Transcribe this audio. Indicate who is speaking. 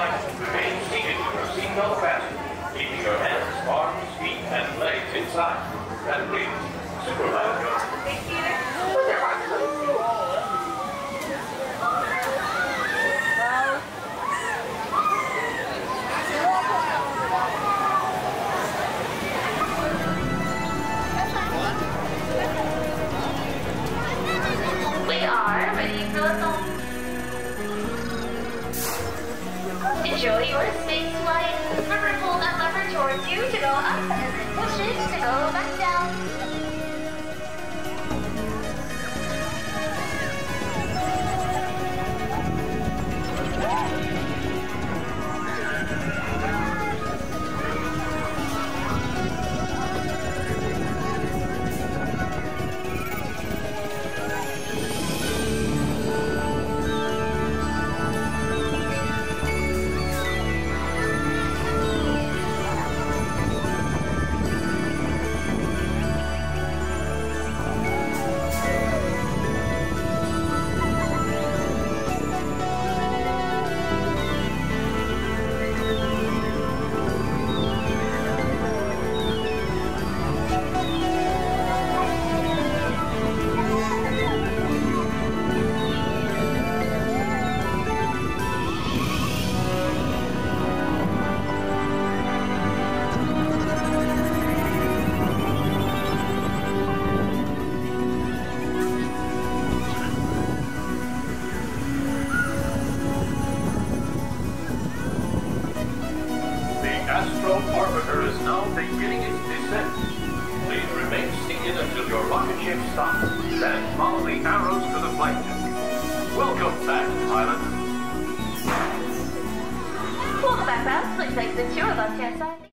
Speaker 1: line, remain seated for seatbelt fasten, keeping your hands, arms, feet, and legs inside. Your space flight. Remember to pull that lever towards you to go up and then push it to go back down.
Speaker 2: Orbitor is now beginning its descent. Please remain seated until your rocket ship stops. Then follow the arrows to the flight deck. Welcome back, pilot.
Speaker 1: Welcome back, Babs. Please exit two of us, sir.